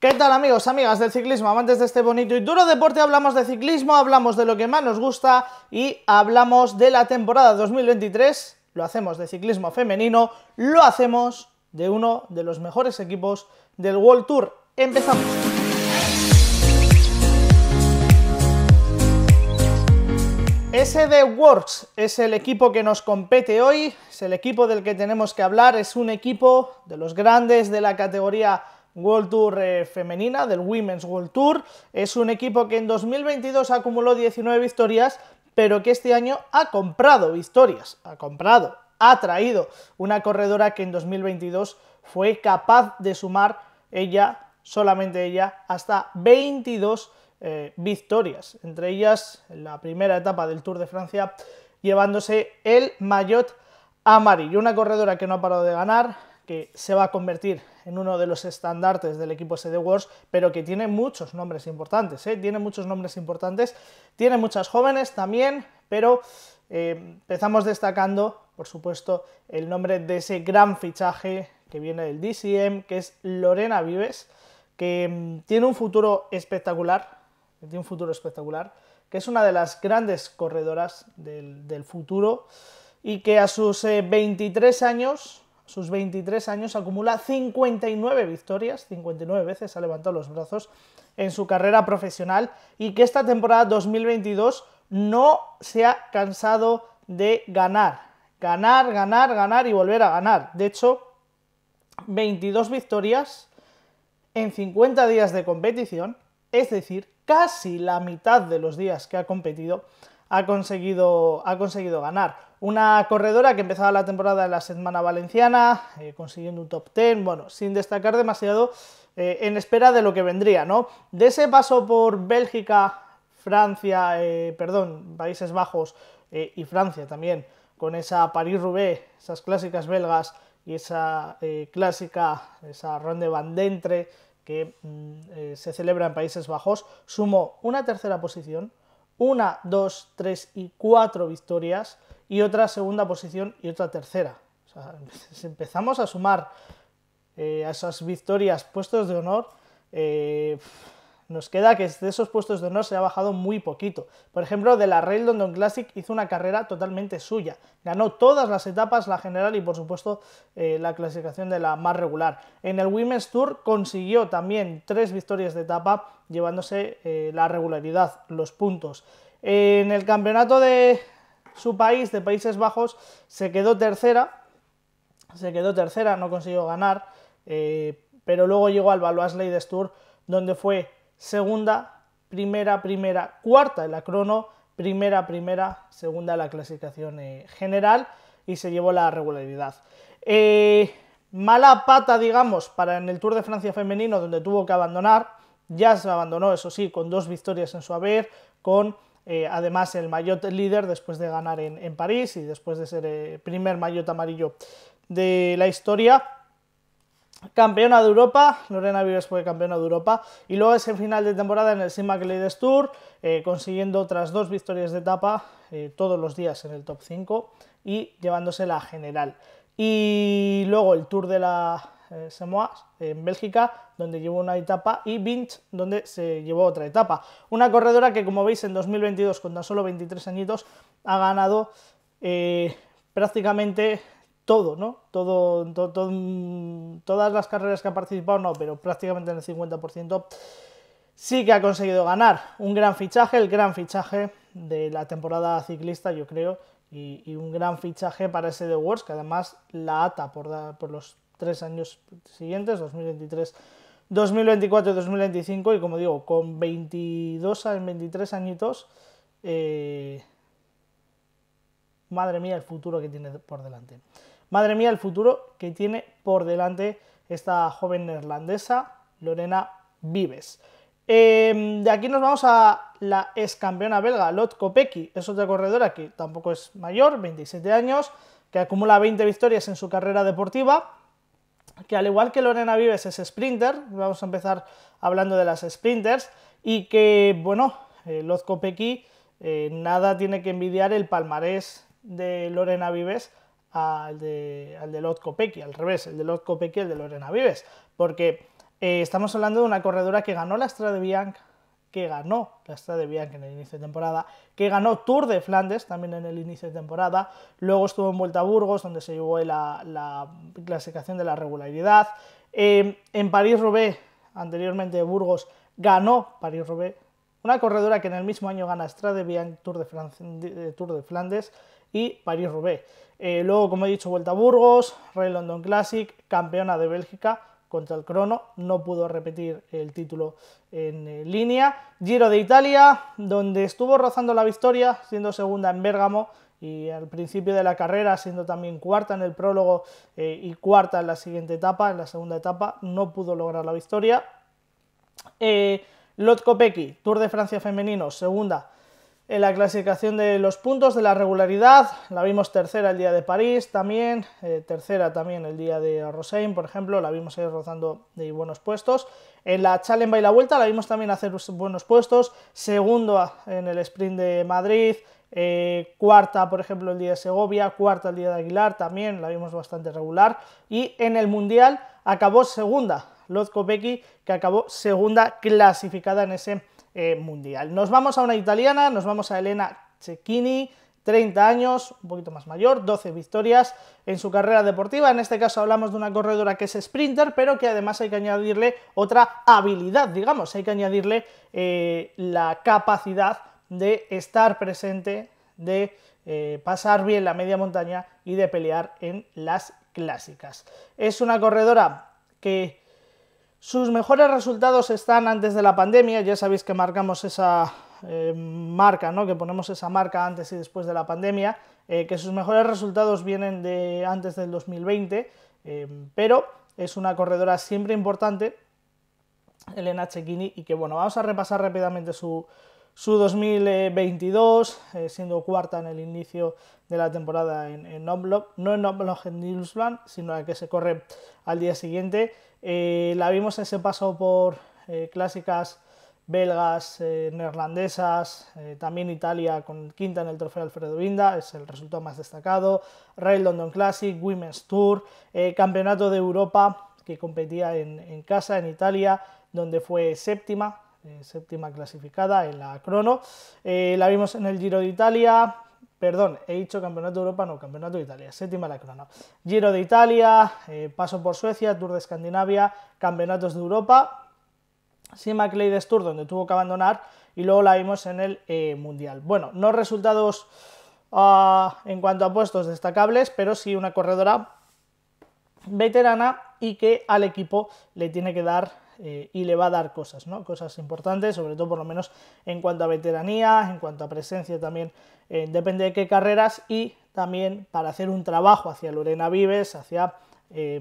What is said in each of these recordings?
¿Qué tal amigos, amigas del ciclismo, amantes de este bonito y duro deporte? Hablamos de ciclismo, hablamos de lo que más nos gusta y hablamos de la temporada 2023. Lo hacemos de ciclismo femenino, lo hacemos de uno de los mejores equipos del World Tour. Empezamos. SD Works es el equipo que nos compete hoy, es el equipo del que tenemos que hablar, es un equipo de los grandes de la categoría World Tour eh, femenina, del Women's World Tour. Es un equipo que en 2022 acumuló 19 victorias, pero que este año ha comprado victorias, ha comprado, ha traído una corredora que en 2022 fue capaz de sumar ella, solamente ella, hasta 22 eh, victorias, entre ellas en la primera etapa del Tour de Francia, llevándose el maillot amarillo. Una corredora que no ha parado de ganar, que se va a convertir en uno de los estandartes del equipo SD Wars, pero que tiene muchos nombres importantes, ¿eh? tiene muchos nombres importantes, tiene muchas jóvenes también, pero eh, empezamos destacando, por supuesto, el nombre de ese gran fichaje que viene del DCM, que es Lorena Vives, que mm, tiene un futuro espectacular, tiene un futuro espectacular, que es una de las grandes corredoras del, futuro y que a sus 23 eh, años sus 23 años, acumula 59 victorias, 59 veces ha levantado los brazos en su carrera profesional y que esta temporada 2022 no se ha cansado de ganar. Ganar, ganar, ganar y volver a ganar. De hecho, 22 victorias en 50 días de competición, es decir, casi la mitad de los días que ha competido, ha conseguido, ha conseguido ganar. Una corredora que empezaba la temporada en la semana valenciana, eh, consiguiendo un top 10, bueno, sin destacar demasiado eh, en espera de lo que vendría, ¿no? De ese paso por Bélgica, Francia, eh, perdón, Países Bajos y Francia también, con esa Paris-Roubaix, esas clásicas belgas y esa clásica, esa Ronde Van Dentre que mm, se celebra en Países Bajos, sumó una tercera posición, una, dos, tres y cuatro victorias, y otra segunda posición y otra tercera. O sea, empezamos a sumar eh, a esas victorias puestos de honor, eh, nos queda que de esos puestos de honor se ha bajado muy poquito. Por ejemplo, de la Rail London Classic hizo una carrera totalmente suya. Ganó todas las etapas, la general y por supuesto eh, la clasificación de la más regular. En el Women's Tour consiguió también tres victorias de etapa, llevándose la regularidad, los puntos. En el campeonato de, su país, de Países Bajos, se quedó tercera, se quedó tercera, no consiguió ganar, eh, pero luego llegó al Valois Ladies Tour, donde fue segunda, primera, primera, cuarta en la crono, primera, primera, segunda en la clasificación eh, general y se llevó la regularidad. Eh, mala pata, digamos, para en el Tour de Francia femenino, donde tuvo que abandonar, ya se abandonó, eso sí, con dos victorias en su haber, con eh, además, el maillot líder después de ganar en, París y después de ser el primer maillot amarillo de la historia. Campeona de Europa, Lorena Vives fue campeona de Europa y luego ese final de temporada en el Simac Ladies Tour, eh, consiguiendo otras dos victorias de etapa todos los días en el top 5 y llevándose la general. Y luego el Tour de la eh, en Bélgica, donde llevó una etapa, y Vinch, donde se llevó otra etapa. Una corredora que, como veis, en 2022, con tan solo 23 añitos, ha ganado eh, prácticamente todo, ¿no? Todo, todas las carreras que ha participado, no, pero prácticamente en el 50% sí que ha conseguido ganar. Un gran fichaje, el gran fichaje de la temporada ciclista, yo creo, y, un gran fichaje para ese The Wars, que además la ata por, los tres años siguientes, 2023, 2024 y 2025, y como digo, con 22 a 23 añitos, eh, madre mía el futuro que tiene por delante. Madre mía el futuro que tiene por delante esta joven neerlandesa, Lorena Vives. Em, de aquí nos vamos a la ex campeona belga, Lot Kopecky, es otra corredora que tampoco es mayor, 27 años, que acumula 20 victorias en su carrera deportiva, que al igual que Lorena Vives es sprinter, vamos a empezar hablando de las sprinters, y que, bueno, eh, Loz eh, nada tiene que envidiar el palmarés de Lorena Vives al de, al de al revés, el de Loz Kopecky al de Lorena Vives, porque Eh, estamos hablando de una corredora que ganó la Strade Bianca, que ganó la Strade Bianca en el inicio de temporada, que ganó Tour de Flandes también en el inicio de temporada, luego estuvo en Vuelta a Burgos, donde se llevó la, clasificación de la regularidad. Eh, en París-Roubaix, anteriormente Burgos, ganó París-Roubaix, una corredora que en el mismo año gana Strade Bianca, de, Tour de Flandes y París-Roubaix. Eh, luego, como he dicho, Vuelta a Burgos, Rey London Classic, campeona de Bélgica contra el crono, no pudo repetir el título en eh, línea. Giro de Italia, donde estuvo rozando la victoria, siendo segunda en Bérgamo y al principio de la carrera, siendo también cuarta en el prólogo eh, y cuarta en la siguiente etapa, en la segunda etapa, no pudo lograr la victoria. Eh, Lot Tour de Francia femenino, segunda en la clasificación de los puntos de la regularidad, la vimos tercera el día de París también, eh, tercera también el día de Rosein, por ejemplo, la vimos ahí rozando de buenos puestos. En la Challenge y la Vuelta la vimos también hacer buenos puestos, segundo en el sprint de Madrid, eh, cuarta, por ejemplo, el día de Segovia, cuarta el día de Aguilar, también la vimos bastante regular. Y en el Mundial acabó segunda, Lozco Becky, que acabó segunda clasificada en ese eh, mundial. Nos vamos a una italiana, nos vamos a Elena Cecchini, 30 años, un poquito más mayor, 12 victorias en su carrera deportiva. En este caso hablamos de una corredora que es sprinter, pero que además hay que añadirle otra habilidad, digamos, hay que añadirle eh, la capacidad de estar presente, de eh, pasar bien la media montaña y de pelear en las clásicas. Es una corredora que sus mejores resultados están antes de la pandemia, ya sabéis que marcamos esa eh, marca, ¿no? que ponemos esa marca antes y después de la pandemia, eh, que sus mejores resultados vienen de antes del 2020, eh, pero es una corredora siempre importante, Elena Cecchini, y que bueno, vamos a repasar rápidamente su, su 2022, siendo cuarta en el inicio de la temporada en, en no en Oblog en Nilsland, sino la que se corre al día siguiente. Eh, la vimos ese paso por eh, clásicas belgas, eh, neerlandesas, también Italia con quinta en el trofeo Alfredo Vinda, es el resultado más destacado, Rail London Classic, Women's Tour, Campeonato de Europa que competía en, en, casa en Italia, donde fue séptima, séptima clasificada en la crono, la vimos en el Giro de Italia, Perdón, he dicho Campeonato de Europa, no, Campeonato de Italia, séptima la crono. Giro de Italia, eh, paso por Suecia, Tour de Escandinavia, Campeonatos de Europa, Sima Cleides Tour, donde tuvo que abandonar, y luego la vimos en el eh, Mundial. Bueno, no resultados ah, en cuanto a puestos destacables, pero sí una corredora veterana y que al equipo le tiene que dar eh, y le va a dar cosas, ¿no? Cosas importantes, sobre todo por lo menos en cuanto a veteranía, en cuanto a presencia también, eh, depende de qué carreras y también para hacer un trabajo hacia Lorena Vives, hacia... Eh,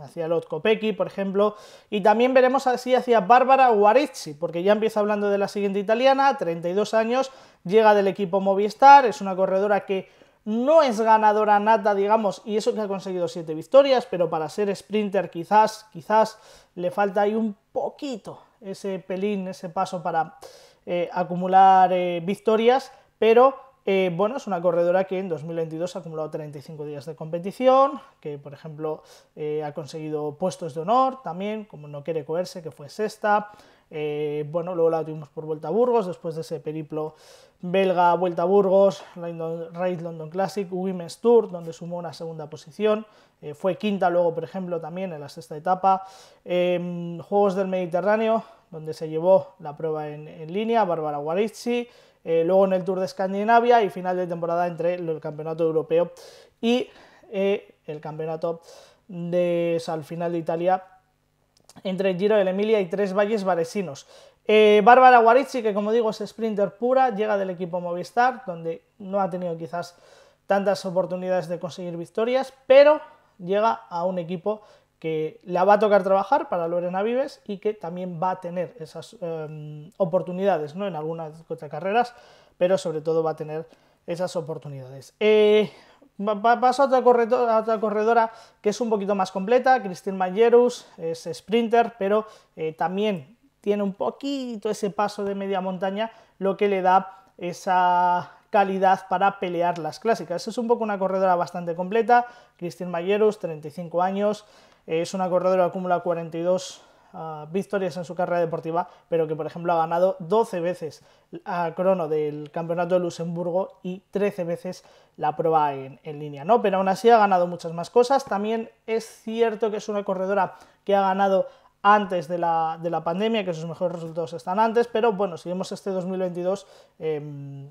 hacia Lot Kopecky, por ejemplo, y también veremos así hacia Bárbara Guarizzi, porque ya empieza hablando de la siguiente italiana, 32 años, llega del equipo Movistar, es una corredora que no es ganadora nata, digamos, y eso que ha conseguido siete victorias, pero para ser sprinter quizás, quizás le falta ahí un poquito ese pelín, ese paso para eh, acumular eh, victorias, pero eh, bueno, es una corredora que en 2022 ha acumulado 35 días de competición, que por ejemplo ha conseguido puestos de honor también, como no quiere coerse, que fue sexta, bueno, luego la tuvimos por Vuelta a Burgos, después de ese periplo belga Vuelta a Burgos, Raid London Classic, Women's Tour, donde sumó una segunda posición. Eh, fue quinta luego, por ejemplo, también en la sexta etapa. Em, Juegos del Mediterráneo, donde se llevó la prueba en, línea, Bárbara Guarizzi. Eh, luego en el Tour de Escandinavia y final de temporada entre el Campeonato Europeo y el Campeonato de al final de Italia entre el Giro de la Emilia y tres valles varesinos. Eh, Bárbara Guarizzi, que como digo es sprinter pura, llega del equipo Movistar, donde no ha tenido quizás tantas oportunidades de conseguir victorias, pero llega a un equipo que le va a tocar trabajar para Lorena Vives y que también va a tener esas em, oportunidades ¿no? en algunas carreras, pero sobre todo va a tener esas oportunidades. Eh, Paso a otra, corredora, otra corredora que es un poquito más completa, Christine Mayerus, es sprinter, pero eh, también tiene un poquito ese paso de media montaña, lo que le da esa calidad para pelear las clásicas. Es un poco una corredora bastante completa. Christine Mayerus, 35 años, es una corredora que acumula 42 ah, victorias en su carrera deportiva, pero que por ejemplo ha ganado 12 veces a crono del campeonato de Luxemburgo y 13 veces la prueba en, en, línea, ¿no? Pero aún así ha ganado muchas más cosas. También es cierto que es una corredora que ha ganado antes de la, de la pandemia, que sus mejores resultados están antes, pero bueno, si vemos este 2022, em,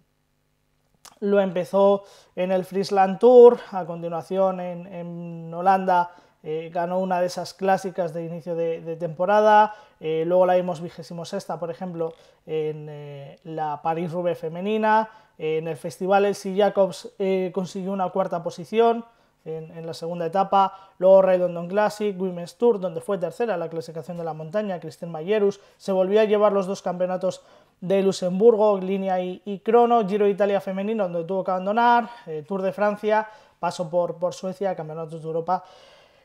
lo empezó en el Friesland Tour, a continuación en, Holanda eh, ganó una de esas clásicas de inicio de, temporada, eh, luego la vimos vigésimo sexta, por ejemplo, en eh, la Paris-Roubaix femenina, en el Festival Elsie Jacobs consiguió una cuarta posición, en, la segunda etapa, luego Ride London Classic, Women's Tour, donde fue tercera la clasificación de la montaña, Christine Mayerus, se volvió a llevar los dos campeonatos de Luxemburgo, línea y, crono, Giro de Italia femenino, donde tuvo que abandonar, eh, Tour de Francia, paso por, por Suecia, Campeonatos de Europa,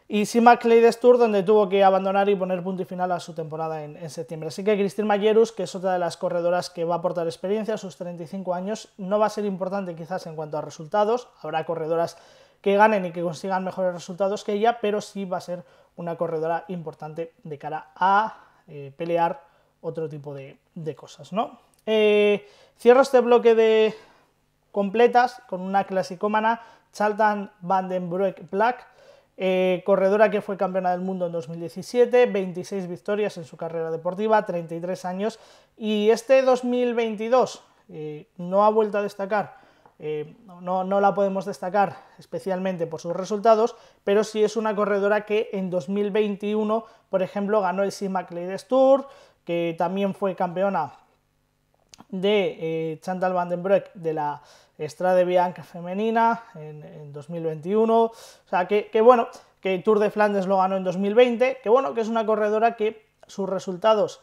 y Simac Ladies Tour, donde tuvo que abandonar y poner punto y final a su temporada en, septiembre. Así que Christine Mayerus, que es otra de las corredoras que va a aportar experiencia a sus 35 años, no va a ser importante quizás en cuanto a resultados, habrá corredoras que ganen y que consigan mejores resultados que ella, pero sí va a ser una corredora importante de cara a eh, pelear otro tipo de, cosas, ¿no? Eh, cierro este bloque de completas con una clasicómana, Charlton Vandenbroek Black, eh, corredora que fue campeona del mundo en 2017, 26 victorias en su carrera deportiva, 33 años, y este 2022 no ha vuelto a destacar eh, no, la podemos destacar especialmente por sus resultados, pero sí es una corredora que en 2021, por ejemplo, ganó el SIMAC Ladies Tour, que también fue campeona de eh, Chantal Van Den Broek de la Estrade Bianca femenina en, 2021. O sea, que, que, bueno, que Tour de Flandes lo ganó en 2020, que bueno, que es una corredora que sus resultados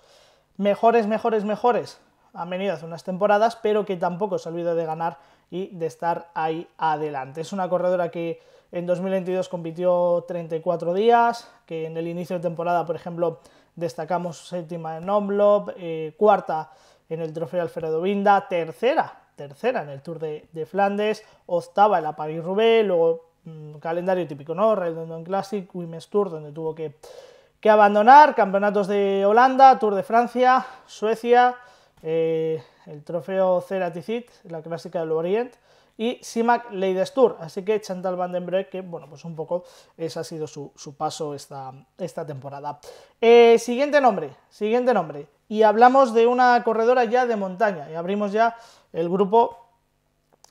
mejores, mejores, mejores han venido hace unas temporadas, pero que tampoco se olvida de ganar y de estar ahí adelante. Es una corredora que en 2022 compitió 34 días, que en el inicio de temporada, por ejemplo, destacamos séptima en Omlop, eh, cuarta en el Trofeo Alfredo Vinda, tercera, tercera en el Tour de, Flandes, octava en la Paris-Roubaix, luego mm, calendario típico, ¿no? Red London Classic, Women's Tour, donde tuvo que, que abandonar, campeonatos de Holanda, Tour de Francia, Suecia, eh, el trofeo Ceraticid, la clásica del Orient, y Simac Ladies Tour. Así que Chantal Van Den Breck, que bueno, pues un poco ese ha sido su, paso esta, esta temporada. Eh, siguiente nombre, siguiente nombre. Y hablamos de una corredora ya de montaña, y abrimos ya el grupo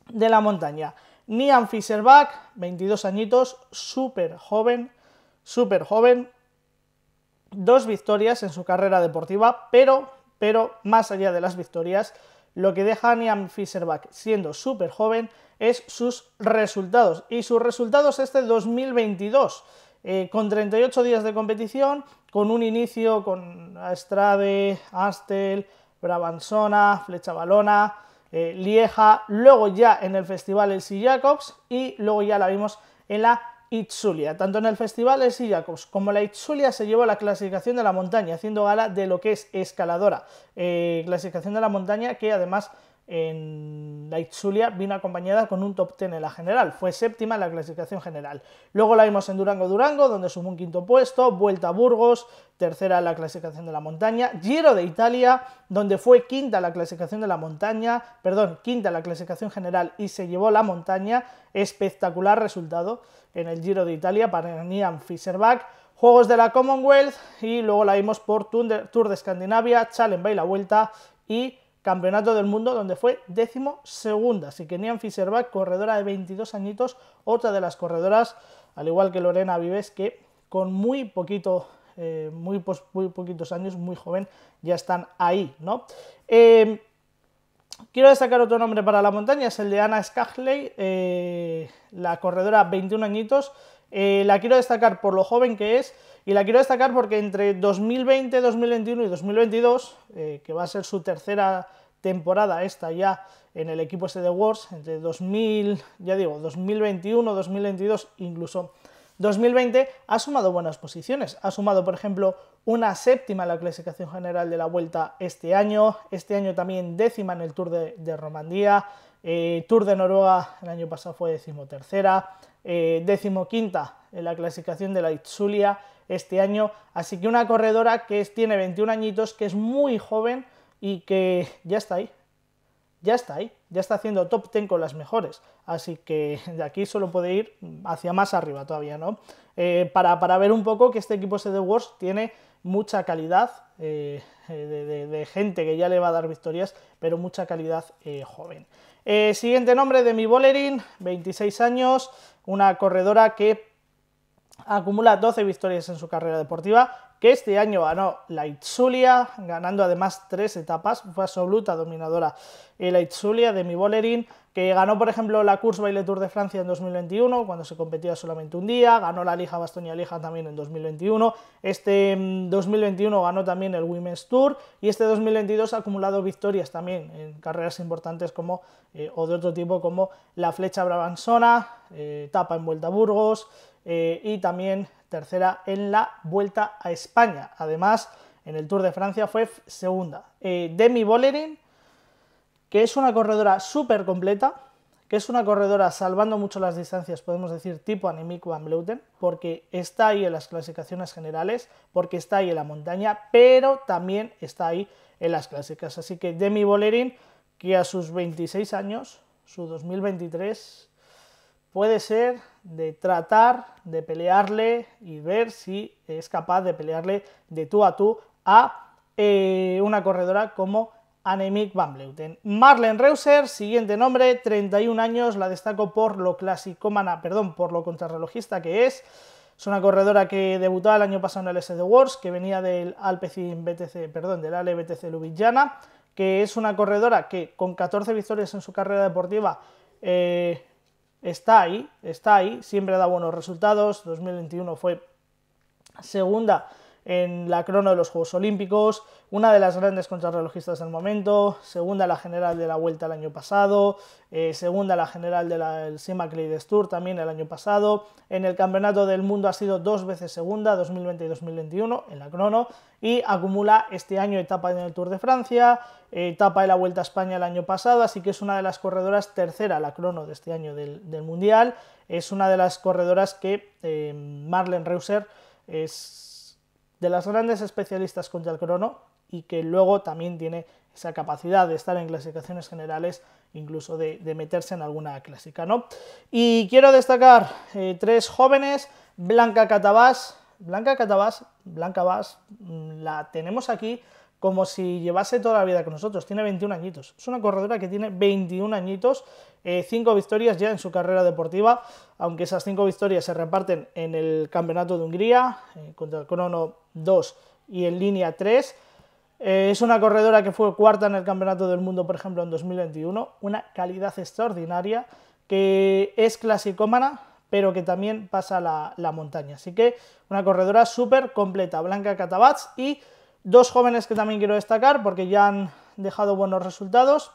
de la montaña. Nian Fisherbach, 22 añitos, súper joven, súper joven, dos victorias en su carrera deportiva, pero pero más allá de las victorias, lo que deja a Niam siendo súper joven es sus resultados. Y sus resultados este 2022, eh, con 38 días de competición, con un inicio con Astrade, Astel, Brabanzona, Flecha Balona, eh, Lieja, luego ya en el festival El Jacobs y luego ya la vimos en la Itzulia. Tanto en el Festival El Jacobs como la Itzulia se llevó la clasificación de la montaña, haciendo gala de lo que es escaladora. Eh, clasificación de la montaña que además en la Itzulia vino acompañada con un top 10 en la general, fue séptima en la clasificación general. Luego la vimos en Durango Durango, donde sumó un quinto puesto, Vuelta a Burgos, tercera en la clasificación de la montaña, Giro de Italia, donde fue quinta en la clasificación de la montaña, perdón, quinta en la clasificación general y se llevó la montaña, espectacular resultado en el Giro de Italia para Nian Fisherbach. Juegos de la Commonwealth y luego la vimos por Tour de Escandinavia, Challenge by la Vuelta y Campeonato del Mundo, donde fue décimo segunda. Así que Nian corredora de 22 añitos, otra de las corredoras, al igual que Lorena Vives, que con muy poquito, eh, muy, muy, poquitos años, muy joven, ya están ahí, ¿no? Eh, quiero destacar otro nombre para la montaña, es el de Anna Skagley, eh, la corredora 21 añitos. la quiero destacar por lo joven que es y la quiero destacar porque entre 2020, 2021 y 2022, eh, que va a ser su tercera temporada esta ya en el equipo SD Wars, entre 2000, ya digo, 2021, 2022, incluso 2020, ha sumado buenas posiciones. Ha sumado, por ejemplo, una séptima en la clasificación general de la Vuelta este año, este año también décima en el Tour de, de Romandía, Eh, Tour de Noruega el año pasado fue decimotercera, eh, decimoquinta en la clasificación de la Itzulia este año, así que una corredora que tiene 21 añitos, que es muy joven y que ya está ahí, ya está ahí, ya está haciendo top 10 con las mejores, así que de aquí solo puede ir hacia más arriba todavía, ¿no? Eh, para, ver un poco que este equipo SD Wars tiene mucha calidad eh, de, gente que ya le va a dar victorias, pero mucha calidad eh, joven. siguiente nombre de mi Bolerín, 26 años, una corredora que acumula 12 victorias en su carrera deportiva, que este año ganó la Itzulia, ganando además tres etapas, fue absoluta dominadora la Itzulia de mi Bolerín, que ganó por ejemplo la Course Baile Tour de Francia en 2021, cuando se competía solamente un día, ganó la Liga Bastoña Liga también en 2021, este 2021 mm, ganó también el Women's Tour. Y este 2022 ha acumulado victorias también en carreras importantes como, eh, o de otro tipo como la Flecha Brabanzona, eh, etapa en Vuelta a Burgos, eh, y también tercera en la Vuelta a España. Además, en el Tour de Francia fue segunda. Eh, Demi Bolerin, que es una corredora súper completa, que es una corredora salvando mucho las distancias, podemos decir tipo Annemiek van Vleuten, porque está ahí en las clasificaciones generales, porque está ahí en la montaña, pero también está ahí en las clásicas. Así que Demi Bolerin, que a sus 26 años, su 2023, puede ser de tratar de pelearle y ver si es capaz de pelearle de tú a tú a eh, una corredora como Annemiek van Vleuten. Marlene Reuser, siguiente nombre, 31 años, la destaco por lo clasicómana, perdón, por lo contrarrelojista que es. Es una corredora que debutó el año pasado en el SD Wars, que venía del Alpecin BTC, perdón, del Ale BTC Ljubljana, que es una corredora que con 14 victorias en su carrera deportiva eh, está ahí, está ahí, siempre da buenos resultados, 2021 fue segunda en la crono de los Juegos Olímpicos, una de las grandes contrarrelojistas del momento, segunda la general de la Vuelta el año pasado, eh, segunda la general del CIMAC Ladies Tour también el año pasado, en el Campeonato del Mundo ha sido dos veces segunda, 2020 y 2021 en la crono, y acumula este año etapa en el Tour de Francia, etapa de la Vuelta a España el año pasado, así que es una de las corredoras tercera, la crono de este año del, Mundial, es una de las corredoras que eh, Marlene Reuser es de las grandes especialistas contra el crono y que luego también tiene esa capacidad de estar en clasificaciones generales, incluso de, meterse en alguna clásica. ¿no? Y quiero destacar eh, tres jóvenes, Blanca Catabás, Blanca Catabás, Blanca Vaz, mm, la tenemos aquí como si llevase toda la vida con nosotros, tiene 21 añitos, es una corredora que tiene 21 añitos, 5 eh, victorias ya en su carrera deportiva, aunque esas 5 victorias se reparten en el Campeonato de Hungría, eh, contra el Crono 2 y en línea 3. Eh, es una corredora que fue cuarta en el Campeonato del Mundo, por ejemplo, en 2021. Una calidad extraordinaria, que es clasicómana, pero que también pasa la, montaña. Así que una corredora súper completa, Blanca Catabats y dos jóvenes que también quiero destacar porque ya han dejado buenos resultados.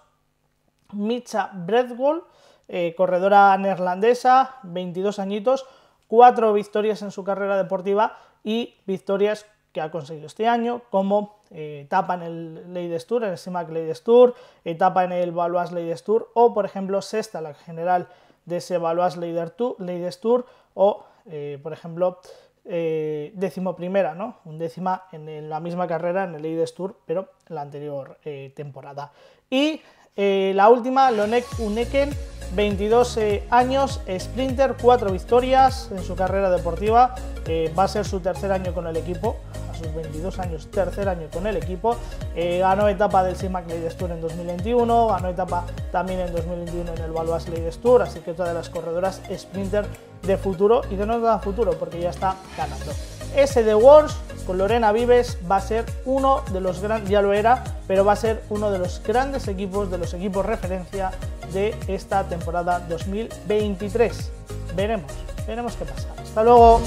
Micha Bredwall, eh, corredora neerlandesa, 22 añitos, cuatro victorias en su carrera deportiva y victorias que ha conseguido este año, como eh, etapa en el Ladies Tour, en el SIMAC Ladies Tour, etapa en el Valois Ladies Tour, o por ejemplo sexta la general de ese Valois Ladies Tour, o eh, por ejemplo eh, décimo primera, ¿no? Un décima en, la misma carrera en el Ladies Tour, pero en la anterior temporada. Y la última, Lonek Uneken, 22 años, sprinter, 4 victorias en su carrera deportiva, eh, va a ser su tercer año con el equipo, sus 22 años, tercer año con el equipo, eh, ganó etapa del CIMAC Ladies Tour en 2021, ganó etapa también en 2021 en el Valois Ladies Tour, así que todas las corredoras sprinter de futuro y de no tan futuro porque ya está ganando. Ese de Wars con Lorena Vives va a ser uno de los grandes, ya lo era, pero va a ser uno de los grandes equipos, de los equipos referencia de esta temporada 2023. Veremos, veremos qué pasa. Hasta luego.